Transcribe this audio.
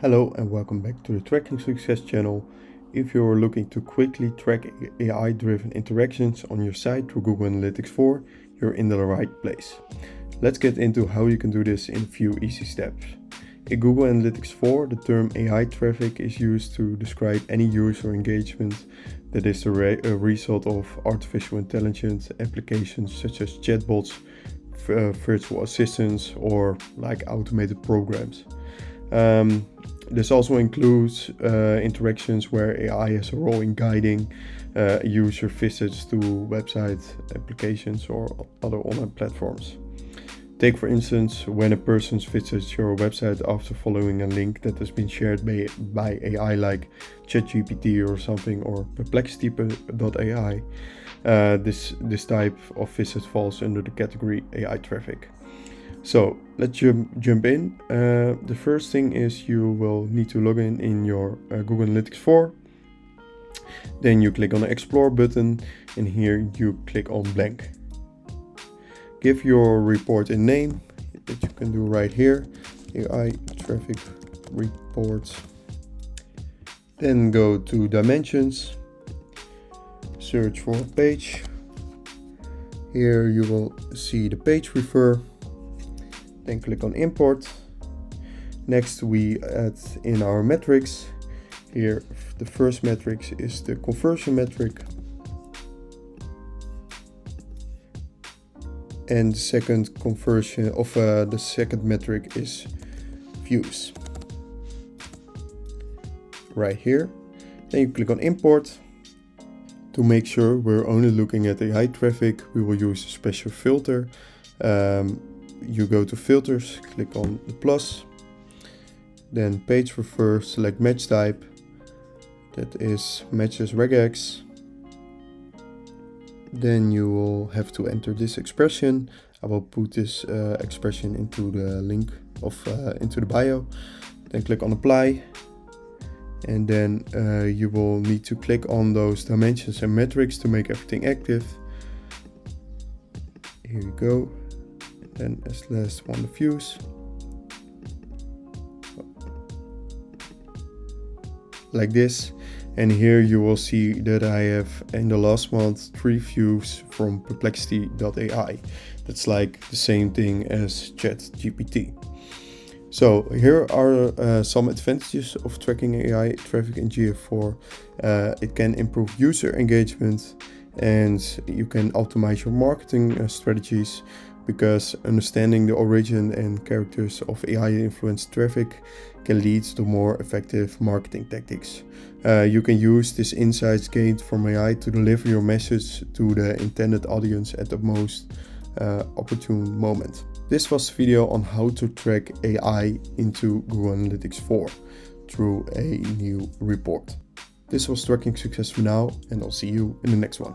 Hello and welcome back to the Tracking Success channel. If you're looking to quickly track AI driven interactions on your site through Google Analytics 4, you're in the right place. Let's get into how you can do this in a few easy steps. In Google Analytics 4, the term AI traffic is used to describe any user engagement that is a, re a result of artificial intelligence applications such as chatbots, uh, virtual assistants, or like automated programs. Um, this also includes uh, interactions where AI has a role in guiding uh, user visits to website applications or other online platforms. Take, for instance, when a person visits your website after following a link that has been shared by, by AI like ChatGPT or something or Perplexity.ai. Uh, this, this type of visit falls under the category AI traffic. So let's jump, jump in. Uh, the first thing is you will need to log in in your uh, Google Analytics 4. Then you click on the Explore button and here you click on blank. Give your report a name that you can do right here. AI traffic report. Then go to dimensions. Search for page. Here you will see the page refer then click on import. Next we add in our metrics. Here the first metric is the conversion metric. And the second conversion of uh, the second metric is views. Right here. Then you click on import. To make sure we're only looking at AI traffic, we will use a special filter. Um, you go to filters, click on the plus, then page refer, select match type, that is matches regex. Then you will have to enter this expression. I will put this uh, expression into the link of uh, into the bio. Then click on apply. And then uh, you will need to click on those dimensions and metrics to make everything active. Here you go then as last one views like this. And here you will see that I have in the last month three views from perplexity.ai that's like the same thing as ChatGPT. So here are uh, some advantages of tracking AI traffic in GA4 uh, it can improve user engagement and you can optimize your marketing uh, strategies because understanding the origin and characters of AI influenced traffic can lead to more effective marketing tactics. Uh, you can use this insights gained from AI to deliver your message to the intended audience at the most uh, opportune moment. This was a video on how to track AI into Google Analytics 4 through a new report. This was Tracking Success for now, and I'll see you in the next one.